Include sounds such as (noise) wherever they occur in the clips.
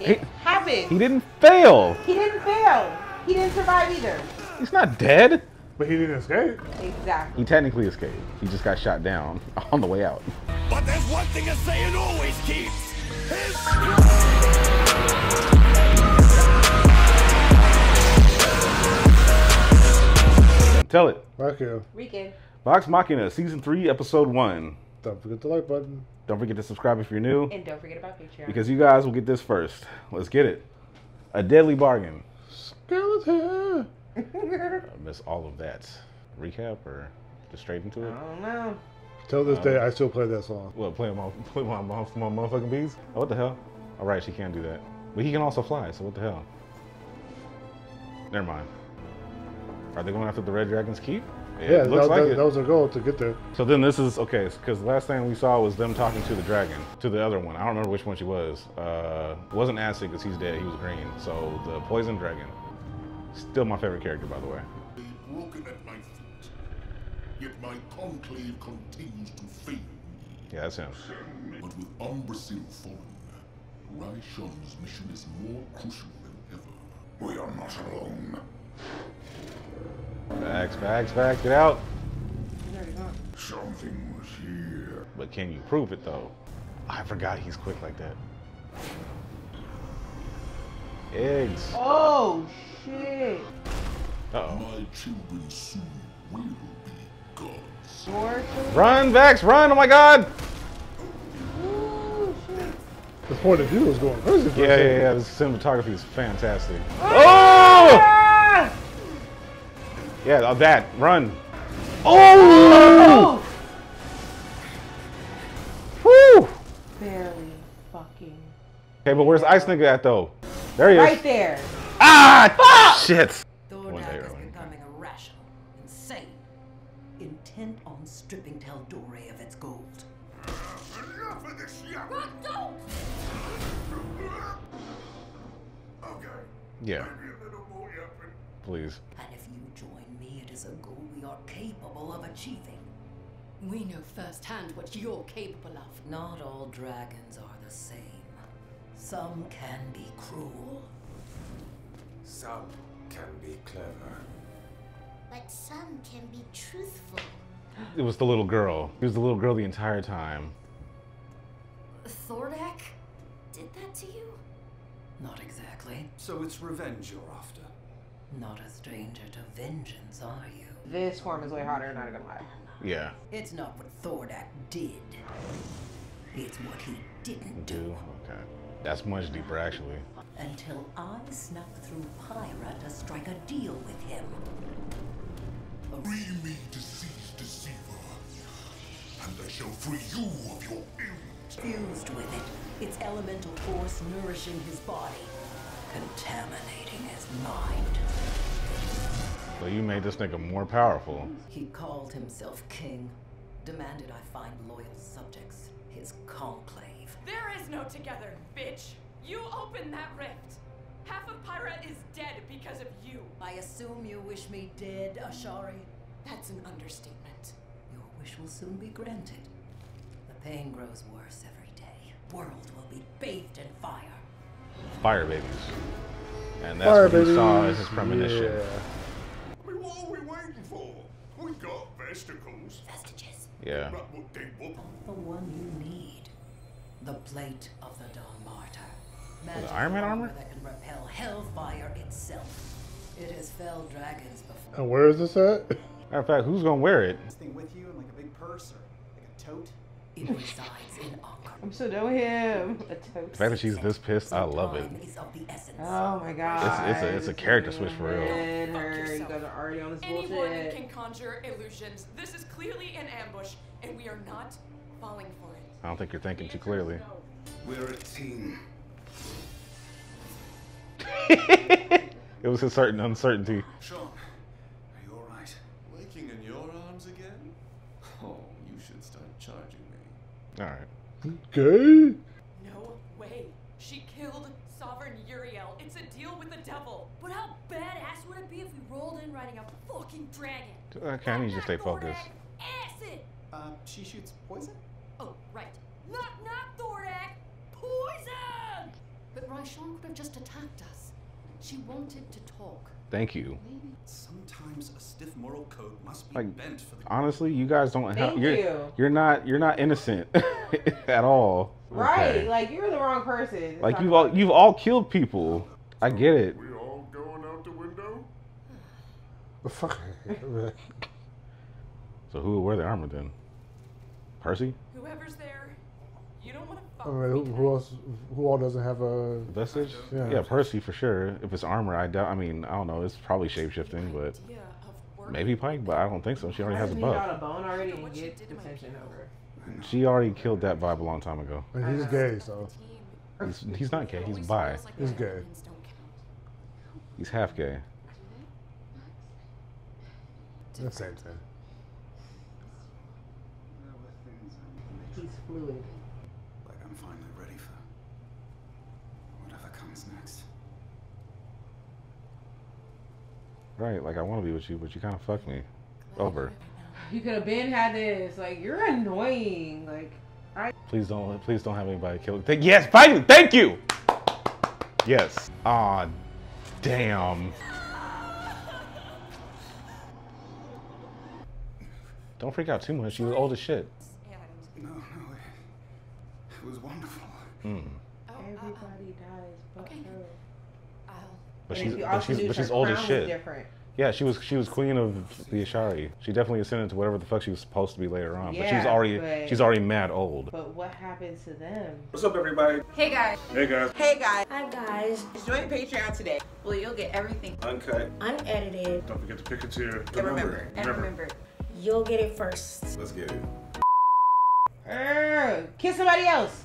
It He- happened. He didn't fail. He didn't fail. He didn't survive either. He's not dead. But he didn't escape. Exactly. He technically escaped. He just got shot down (laughs) on the way out. But there's one thing a Saiyan always keeps. His Tell it. Fuck you. Weekend. Vox Machina, season three, episode one. Don't forget the like button. Don't forget to subscribe if you're new, And don't forget about Patreon. because you guys will get this first. Let's get it. A deadly bargain. Skeleton. (laughs) I miss all of that. Recap or just straight into it? I don't know. Till this day, um, I still play that song. What, play my, play my, my, my motherfucking bees? Oh, what the hell? All right, she can't do that. But he can also fly, so what the hell? Never mind. Are they going after the Red Dragon's Keep? It Yeah, looks that, like that, it. that was the goal to get there. So then this is okay, because the last thing we saw was them talking to the dragon, to the other one. I don't remember which one she was. Uh, wasn't Acid because he's dead. He was green. So the poison dragon, still my favorite character, by the way. broken at my feet. Yet my conclave continues to fail. Yeah, that's him. But with Umbrasyl fallen, Raishan's mission is more crucial than ever. We are not alone. Facts, facts, facts. Get out. He's already gone. Something was here. But can you prove it though? I forgot he's quick like that. Eggs. Oh shit. Uh oh. My children soon will be gods. Run, Vex, run! Oh my god! Ooh. The point of view is going crazy. for a Yeah, yeah, yeah. This cinematography is fantastic. Oh! Ah! Yeah, that. Run. Oh! Oh! Woo! Barely fucking. Okay, but where's Ice Nigga at though? There he is. Right there. Ah! Shit! One day is early. becoming irrational, insane, intent on stripping Tal'Dorei of its gold. Enough of this yap! don't! Okay, Yeah, maybe a little more yapping. please. And if you join me, it is a goal we are capable of achieving. We know firsthand what you're capable of. Not all dragons are the same. Some can be cruel. Some can be clever. But some can be truthful. It was the little girl. It was the little girl the entire time. Thordak did that to you? Not exactly. So it's revenge you're after. Not a stranger to vengeance, are you? This form is way harder, not gonna lie. Yeah. It's not what Thordak did. It's what he didn't do. Do okay. That's much deeper, actually. Until I snuck through Pyrah to strike a deal with him. A Free me to seize Deceiver, and I shall free you of your ills. fused with it, its elemental force nourishing his body, contaminating his mind. So you made this nigga more powerful. He called himself king, demanded I find loyal subjects, his conclave. There is no together, bitch. You opened that rift. Half of Pyrah is dead because of you. I assume you wish me dead, Ashari? That's an understatement. Your wish will soon be granted. The pain grows worse every day. World will be bathed in fire. Fire babies. And that's Fire what baby. he saw as his premonition. Yeah. I mean, what are we waiting for? We got vesticles. Vestiges. Yeah. Not what they want. The one you need. The plate of the Dawn Martyr. Magic Iron Man armor? that can repel hellfire itself. It has felled dragons before. And where is this at? Matter of fact, who's gonna wear it? this thing with you in like a big purse or like a tote? It resides in Ankh. (laughs) I'm so done with him. (laughs) A The fact that she's this pissed, I love it. Time is of the essence. Oh my god. It's- it's a- it's a character switch for real. Red her. You guys are already on this Anyone bullshit. can conjure illusions. This is clearly an ambush, and we are not falling for it. I don't think you're thinking too clearly. We're a team. (laughs) it was a certain uncertainty. Sean, are you alright? Waking in your arms again? Oh, you should start charging me. All right. Okay. No way. She killed Sovereign Uriel. It's a deal with the devil. But how badass would it be if we rolled in riding a fucking dragon? Okay, I need you to stay focused. Acid! Uh, she shoots poison? Oh, right. Knock knock Thordak! Poison! But Raishan could have just attacked us. She wanted to talk. Thank you. Sometimes a stiff moral code must be Like bent for the honestly, you guys don't have Thank you're you. you're not you're not innocent (laughs) at all. Right, Okay. like you're the wrong person. Like you've all you've all killed people. I get it. We all going out the window? Fuck? (laughs) So who would wear the armor then? Percy? Whoever's there, you don't want to I mean, who, who else? Who all doesn't have a? Vestige? Yeah. Yeah. Percy for sure. If it's armor, I doubt. I mean, I don't know. It's probably shape shifting, but idea of working maybe Pike. But I don't think so. She already has a buff. got a bone already and get attention over. She already killed that vibe a long time ago. I mean, he's gay, so He's, he's not gay. He's bi. he's gay. He's half gay. The same thing. He's fluid. Like I'm finally ready for whatever comes next. Right. Like I want to be with you, but you kind of fucked me over. You could have been had this. Like you're annoying. Like I. Please don't. Please don't have anybody kill. Thank, yes. Finally. Thank you. Yes. Aw. damn. Don't freak out too much. She was old as shit. Yeah. No, no, it, it was wonderful. Mm. Everybody dies but her. But And she's but she's but she's old as shit. different. Yeah, she was she was queen of the Ashari. She definitely ascended to whatever the fuck she was supposed to be later on. Yeah, but she's already but- she's already mad old. But what happened to them? What's up, everybody? Hey guys. Hey, guys. Hey guys. Hi guys. Join Patreon today. Well, you'll get everything Uncut. unedited. Don't forget to pick a tier. And remember, and remember, you'll get it first. Let's get it. Err, kiss somebody else.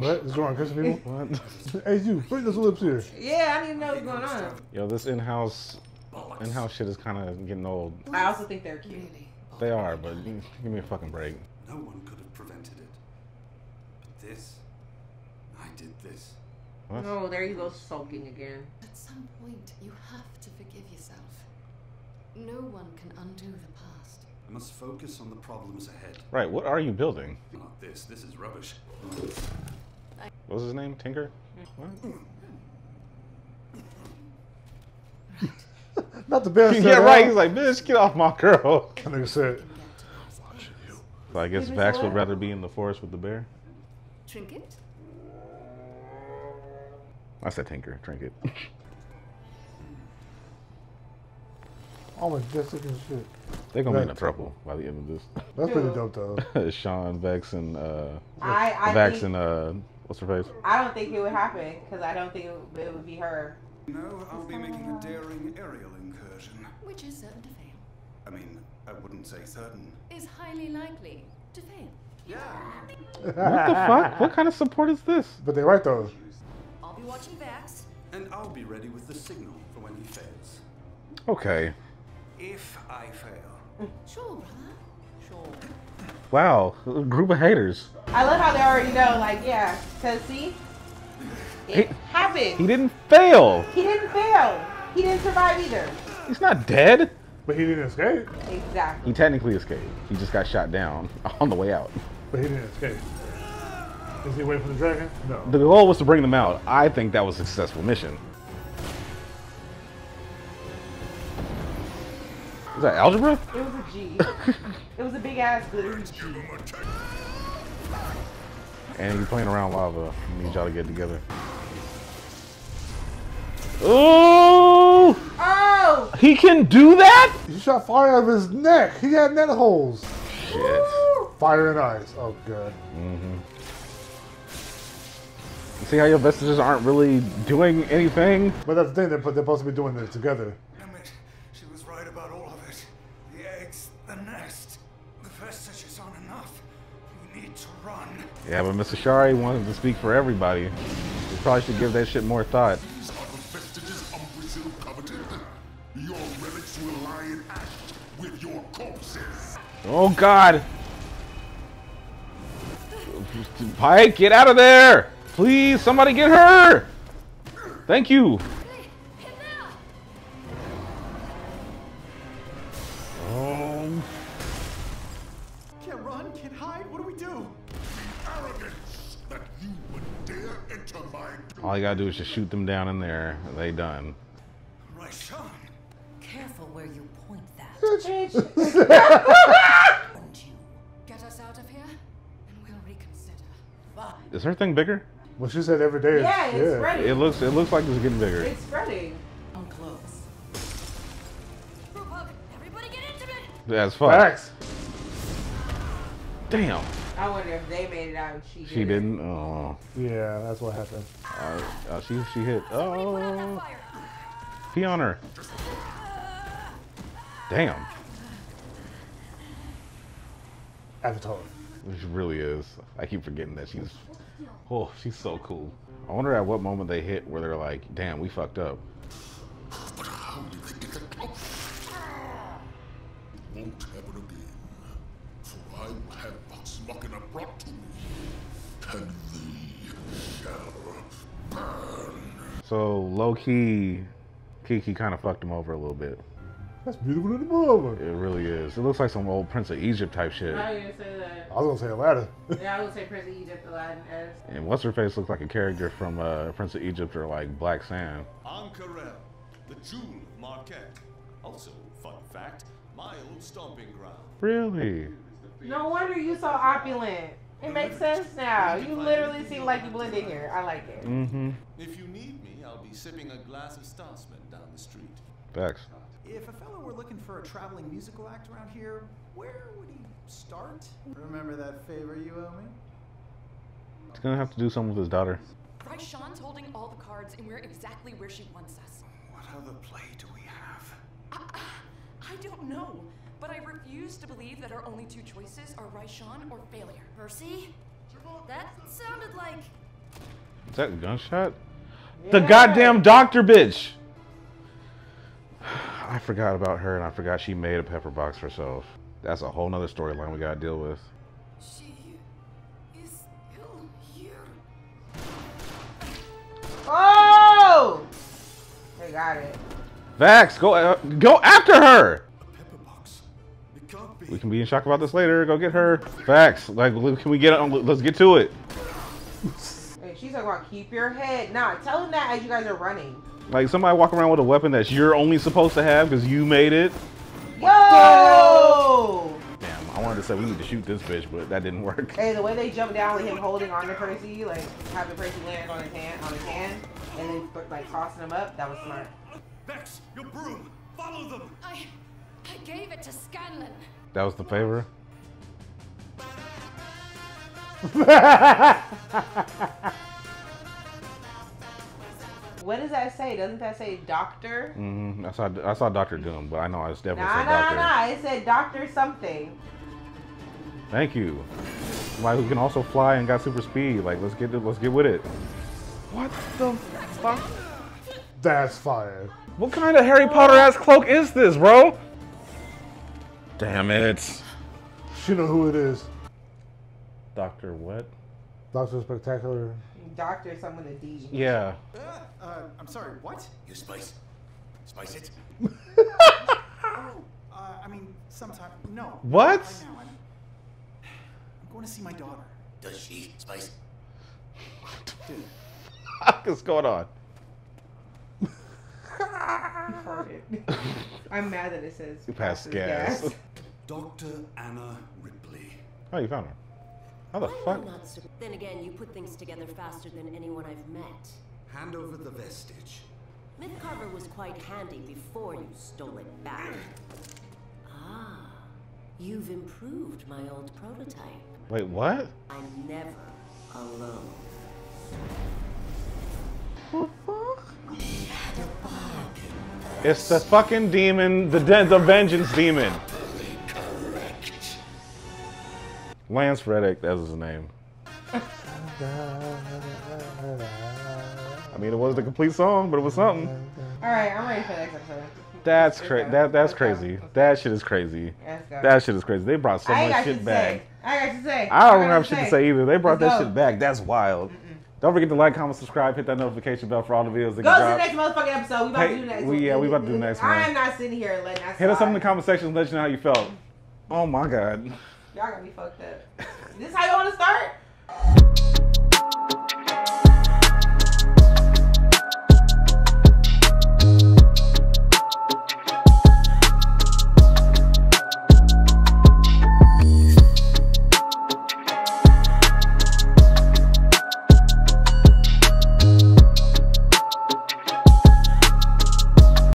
What is going on, kissing people? (laughs) What? hey, you bring those lips here. Yeah, I need to know what's going on. Yo, this in-house in-house shit is kind of getting old. I also think they're cute. They are, but give give me a fucking break. No one could have prevented it. But this, I did this. What? Oh, there you go, sulking again. At some point, you have to forgive yourself. No one can undo the past. I must focus on the problems ahead. Right, what are you building? Not this. This is rubbish. What was his name? Tinker? What? (laughs) Not the best. (laughs) yeah, right. He's like, bitch, get off my girl. (laughs) That nigga said. So I guess Vax would rather be in the forest with the bear. Trinket? I said Tinker, Trinket. Oh, majestic and shit. They're gonna be in Right. a trouble by the end of this. That's pretty dope, though. Sean, Vex, and uh, I- I Vax think- and uh, what's her face? I don't think it would happen because I don't think it would, it would be her. No, I'll be making a daring aerial incursion. Which is certain to fail. I mean, I wouldn't say certain. Is highly likely to fail. Yeah. What the fuck? What kind of support is this? But they're right though. I'll be watching Vax. And I'll be ready with the signal for when he fails. Okay. If I fail. Sure, brother. Sure. Wow, a group of haters. I love how they already know, like, yeah, because see, it He- happened. He didn't fail. He didn't fail. He didn't survive either. He's not dead. But he didn't escape. Exactly. He technically escaped. He just got shot down (laughs) on the way out. But he didn't escape. Is he waiting for the dragon? No. The goal was to bring them out. I think that was a successful mission. Is that algebra? It was a G. it was a big ass glittery G. And you playing around lava. I need y'all to get together. Oh! Oh! He can do that? He shot fire out of his neck. He had net holes. Shit. Fire and ice. Oh, good. Mm-hmm. See how your vestiges aren't really doing anything? But that's the thing. They're, they're supposed to be doing it together. Yeah, but Mr. Shari wanted to speak for everybody. We probably should give that shit more thought. Oh God! Pike, get out of there! Please, somebody get her! Thank you. You would dare enter my All you gotta do is just shoot them down in there. They done. Right, Sean. Careful where you point that. (laughs) Get us out of here, and we'll reconsider. Is her thing bigger? Well, she said every day. Yeah, it's spreading. It looks. It looks like it's getting bigger. It's spreading. I'm close. Everybody get intimate! That's fuck. Facts. Damn. I wonder if they made it out and she, She did didn't. Oh. Yeah, that's what happened. Uh, uh, she she hit. Oh. Pee on her. Damn. Avatar. She really is. I keep forgetting that she's. Oh, she's so cool. I wonder at what moment they hit where they're like, "Damn, we fucked up." So low key, Kiki kind of fucked him over a little bit. That's beautiful in the moment. It really is. It looks like some old Prince of Egypt type shit. I was gonna say that. I was gonna say Aladdin. (laughs) Yeah, I was gonna say Prince of Egypt, Aladdin, as. And what's her face looks like a character from uh, Prince of Egypt or like Black Sand. Ank'Harel, the jewel of Marquet. Also, fun fact, my old stomping ground. Really? No wonder you so opulent. It makes sense now. You literally seem like you blend in here. I like it. Mm-hmm. If you need me, I'll be sipping a glass of Stassman down the street. Facts. If a fellow were looking for a traveling musical act around here, where would he start? Remember that favor you owe me? He's gonna have to do something with his daughter. Right, Sean's holding all the cards, and we're exactly where she wants us. What other play do we have? I, I don't know, but I refuse to believe that our only two choices are Raishan or failure. Percy? That sounded like. Is that a gunshot? The goddamn doctor bitch! (sighs) I forgot about her and I forgot she made a pepper box herself. That's a whole nother storyline we gotta deal with. She is ill here. Oh! They got it. Vax, go uh, go after her! It can't be. We can be in shock about this later. Go get her. Vax, like, can we get on? Let's get to it. (laughs) Hey, she's talking about keep your head. Nah, tell him that as you guys are running. Like somebody walk around with a weapon that you're only supposed to have because you made it. Whoa! Damn, I wanted to say we need to shoot this bitch, but that didn't work. Hey, the way they jumped down with him holding on to Percy, like having Percy land on his hand, on his hand, and then like tossing him up, that was smart. Vex, your broom! Follow them! I, I gave it to Scanlan. That was the favor. (laughs) What does that say? Doesn't that say doctor? Mm-hmm. I saw I saw Doctor Doom, but I know it's definitely Nah, said nah, Doctor. nah. It said doctor something. Thank you. Somebody who can also fly and got super speed. Like let's get let's get with it. What the fuck? That's fire. What kind of Harry Potter ass cloak is this, bro? Damn it. You know who it is. Doctor what? Doctor Spectacular. Doctor, someone a D. Yeah. Uh, I'm sorry, what? You spice. Spice it. (laughs) Oh, uh, I mean, sometime. No. What? Right now, I'm, I'm going to see my daughter. Does she spice? Dude, What's (laughs) going on? I'm mad that it says You passed passes gas. Dr. Anna Ripley. Oh, you found her. How the Why fuck? not so- Then again, you put things together faster than anyone I've met. Hand over the vestige. Mythcarver was quite handy before you stole it back. Ah, you've improved my old prototype. Wait, what? I'm never alone. It's the fucking demon, the de- the vengeance demon. Lance Reddick, that was his name. I mean, it wasn't a complete song, but it was something. All right, I'm ready for the next episode. That's crazy. That that's crazy. That shit is crazy. That shit is crazy. They brought so I much shit back. say. I got to say. I don't got have shit to say either. They brought Let's that go. shit back. That's wild. Don't forget to like, comment, subscribe, hit that notification bell for all the videos that Go to the next motherfucking episode. We about Hey, to do next. we- yeah, we about to do next I am not sitting here letting Hit us up in the comment section. and Let you know how you felt. Oh my god. Y'all gonna be fucked up. this how you want to start?